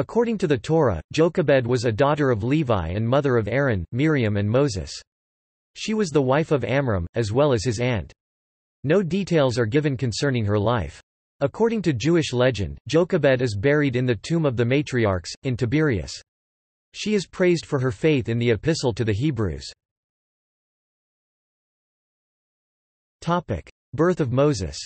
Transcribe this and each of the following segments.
According to the Torah, Jochebed was a daughter of Levi and mother of Aaron, Miriam and Moses. She was the wife of Amram, as well as his aunt. No details are given concerning her life. According to Jewish legend, Jochebed is buried in the tomb of the matriarchs, in Tiberias. She is praised for her faith in the Epistle to the Hebrews. Birth of Moses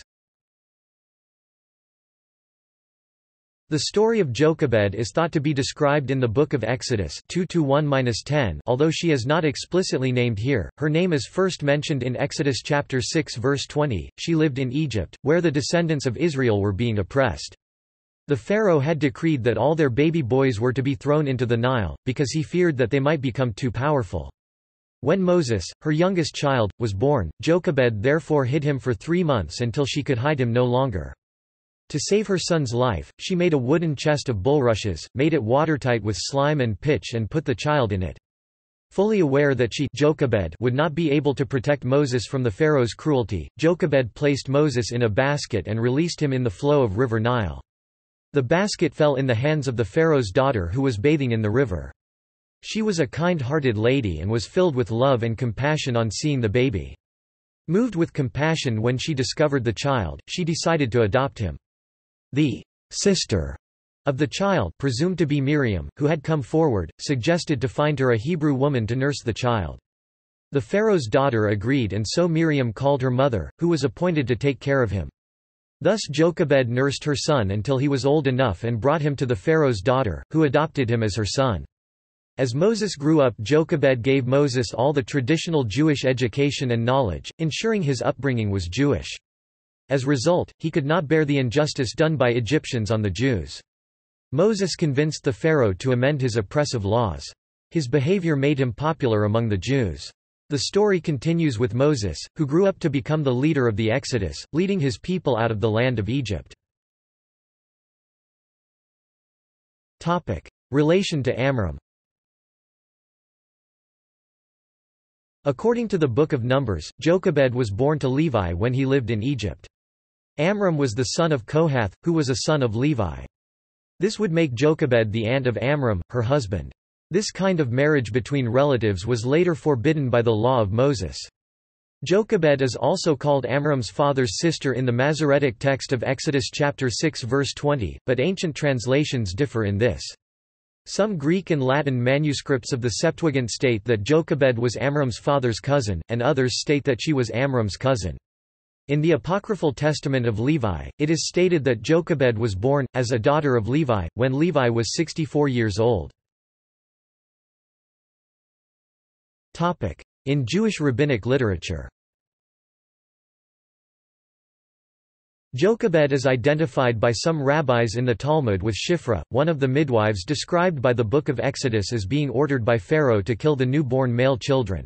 The story of Jochebed is thought to be described in the Book of Exodus 2-1-10 although she is not explicitly named here, her name is first mentioned in Exodus chapter 6 verse 20. She lived in Egypt, where the descendants of Israel were being oppressed. The Pharaoh had decreed that all their baby boys were to be thrown into the Nile, because he feared that they might become too powerful. When Moses, her youngest child, was born, Jochebed therefore hid him for three months until she could hide him no longer. To save her son's life, she made a wooden chest of bulrushes, made it watertight with slime and pitch and put the child in it. Fully aware that she Jochebed would not be able to protect Moses from the Pharaoh's cruelty, Jochebed placed Moses in a basket and released him in the flow of river Nile. The basket fell in the hands of the Pharaoh's daughter who was bathing in the river. She was a kind-hearted lady and was filled with love and compassion on seeing the baby. Moved with compassion when she discovered the child, she decided to adopt him. The sister of the child presumed to be Miriam, who had come forward, suggested to find her a Hebrew woman to nurse the child. The Pharaoh's daughter agreed and so Miriam called her mother, who was appointed to take care of him. Thus Jochebed nursed her son until he was old enough and brought him to the Pharaoh's daughter, who adopted him as her son. As Moses grew up Jochebed gave Moses all the traditional Jewish education and knowledge, ensuring his upbringing was Jewish. As a result, he could not bear the injustice done by Egyptians on the Jews. Moses convinced the Pharaoh to amend his oppressive laws. His behavior made him popular among the Jews. The story continues with Moses, who grew up to become the leader of the Exodus, leading his people out of the land of Egypt. Relation to Amram According to the Book of Numbers, Jochebed was born to Levi when he lived in Egypt. Amram was the son of Kohath, who was a son of Levi. This would make Jochebed the aunt of Amram, her husband. This kind of marriage between relatives was later forbidden by the law of Moses. Jochebed is also called Amram's father's sister in the Masoretic text of Exodus chapter 6 verse 20, but ancient translations differ in this. Some Greek and Latin manuscripts of the Septuagint state that Jochebed was Amram's father's cousin, and others state that she was Amram's cousin. In the apocryphal Testament of Levi, it is stated that Jochebed was born, as a daughter of Levi, when Levi was 64 years old. In Jewish rabbinic literature Jochebed is identified by some rabbis in the Talmud with Shifra, one of the midwives described by the Book of Exodus as being ordered by Pharaoh to kill the newborn male children.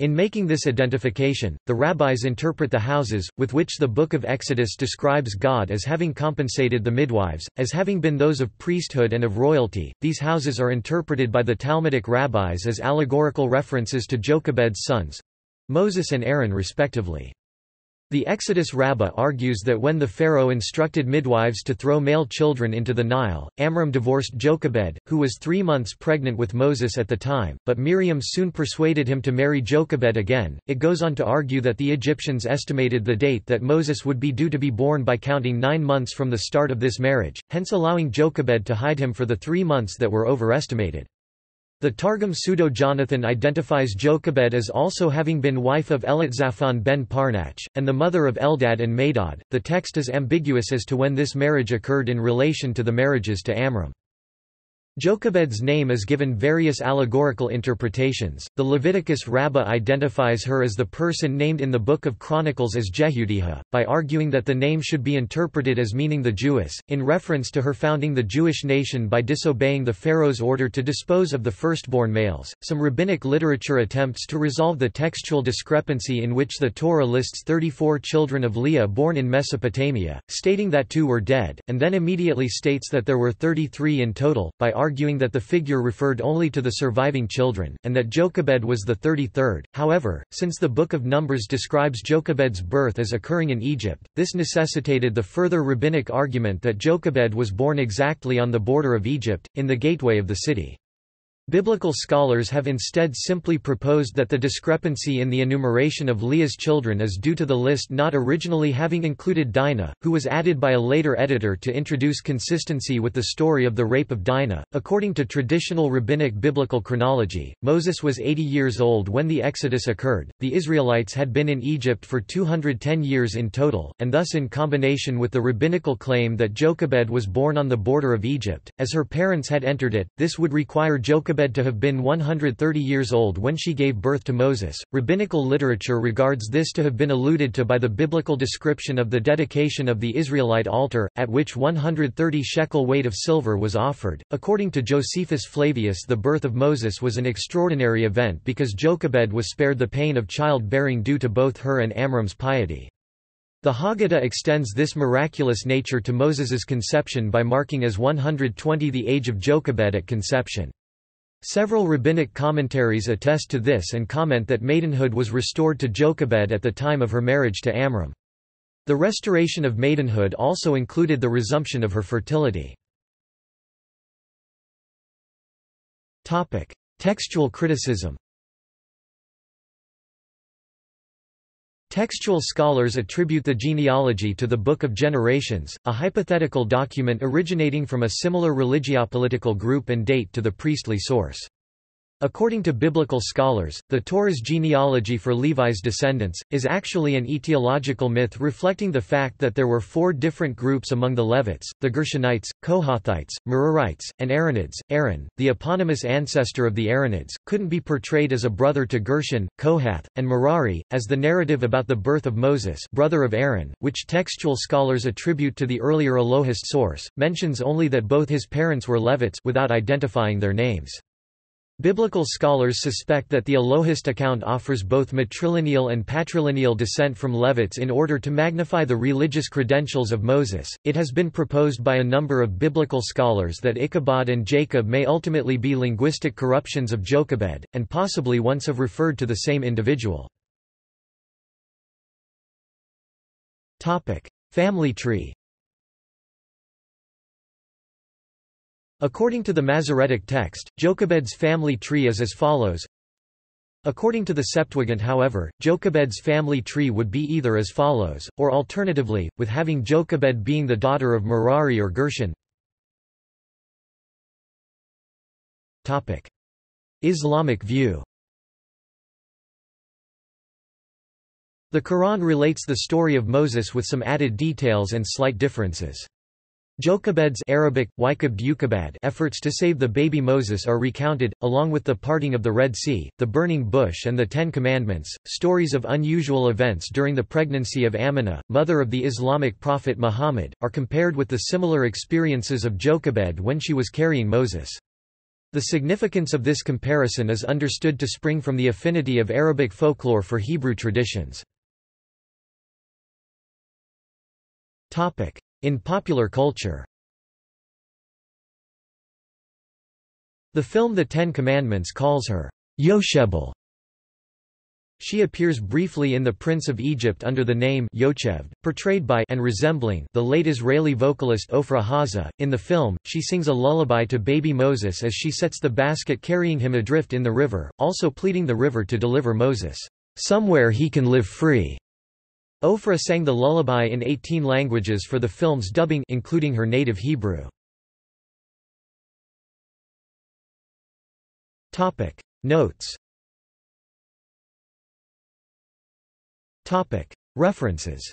In making this identification, the rabbis interpret the houses, with which the Book of Exodus describes God as having compensated the midwives, as having been those of priesthood and of royalty. These houses are interpreted by the Talmudic rabbis as allegorical references to Jochebed's sons Moses and Aaron respectively. The Exodus Rabbah argues that when the Pharaoh instructed midwives to throw male children into the Nile, Amram divorced Jochebed, who was three months pregnant with Moses at the time, but Miriam soon persuaded him to marry Jochebed again. It goes on to argue that the Egyptians estimated the date that Moses would be due to be born by counting nine months from the start of this marriage, hence allowing Jochebed to hide him for the three months that were overestimated. The Targum Pseudo-Jonathan identifies Jochebed as also having been wife of Elitzaphon ben Parnach, and the mother of Eldad and Medad. The text is ambiguous as to when this marriage occurred in relation to the marriages to Amram. Jochebed's name is given various allegorical interpretations. The Leviticus Rabbah identifies her as the person named in the Book of Chronicles as Jehudiah, by arguing that the name should be interpreted as meaning the Jewess, in reference to her founding the Jewish nation by disobeying the Pharaoh's order to dispose of the firstborn males. Some rabbinic literature attempts to resolve the textual discrepancy in which the Torah lists 34 children of Leah born in Mesopotamia, stating that two were dead, and then immediately states that there were 33 in total, by arguing that the figure referred only to the surviving children, and that Jochebed was the 33rd. However, since the Book of Numbers describes Jochebed's birth as occurring in Egypt, this necessitated the further rabbinic argument that Jochebed was born exactly on the border of Egypt, in the gateway of the city. Biblical scholars have instead simply proposed that the discrepancy in the enumeration of Leah's children is due to the list not originally having included Dinah, who was added by a later editor to introduce consistency with the story of the rape of Dinah. According to traditional rabbinic biblical chronology, Moses was 80 years old when the Exodus occurred. The Israelites had been in Egypt for 210 years in total, and thus in combination with the rabbinical claim that Jochebed was born on the border of Egypt, as her parents had entered it, this would require Jochebed Jochebed to have been 130 years old when she gave birth to Moses. Rabbinical literature regards this to have been alluded to by the biblical description of the dedication of the Israelite altar, at which 130 shekel weight of silver was offered. According to Josephus Flavius, the birth of Moses was an extraordinary event because Jochebed was spared the pain of childbearing due to both her and Amram's piety. The Haggadah extends this miraculous nature to Moses's conception by marking as 120 the age of Jochebed at conception. Several rabbinic commentaries attest to this and comment that maidenhood was restored to Jochebed at the time of her marriage to Amram. The restoration of maidenhood also included the resumption of her fertility. Textual criticism Textual scholars attribute the genealogy to the Book of Generations, a hypothetical document originating from a similar religiopolitical group and date to the priestly source. According to biblical scholars, the Torah's genealogy for Levi's descendants, is actually an etiological myth reflecting the fact that there were four different groups among the Levites, the Gershonites, Kohathites, Merarites, and Aaronids. Aaron, the eponymous ancestor of the Aaronids, couldn't be portrayed as a brother to Gershon, Kohath, and Merari, as the narrative about the birth of Moses brother of Aaron, which textual scholars attribute to the earlier Elohist source, mentions only that both his parents were Levites without identifying their names. Biblical scholars suspect that the Elohist account offers both matrilineal and patrilineal descent from Levites in order to magnify the religious credentials of Moses. It has been proposed by a number of biblical scholars that Ichabod and Jacob may ultimately be linguistic corruptions of Jochebed, and possibly once have referred to the same individual. Family tree According to the Masoretic text, Jochebed's family tree is as follows. According to the Septuagint however, Jochebed's family tree would be either as follows, or alternatively, with having Jochebed being the daughter of Merari or Gershon. Islamic view The Quran relates the story of Moses with some added details and slight differences. Jochebed's Arabic, efforts to save the baby Moses are recounted, along with the parting of the Red Sea, the burning bush and the Ten Commandments. Stories of unusual events during the pregnancy of Amina, mother of the Islamic prophet Muhammad, are compared with the similar experiences of Jochebed when she was carrying Moses. The significance of this comparison is understood to spring from the affinity of Arabic folklore for Hebrew traditions. In popular culture The film The Ten Commandments calls her Yoshebel. She appears briefly in The Prince of Egypt under the name Yocheved, portrayed by and resembling the late Israeli vocalist Ofra Haza. In the film, she sings a lullaby to baby Moses as she sets the basket carrying him adrift in the river, also pleading the river to deliver Moses, "...somewhere he can live free." Ofra sang the lullaby in 18 languages for the film's dubbing including her native Hebrew. Topic Notes Topic References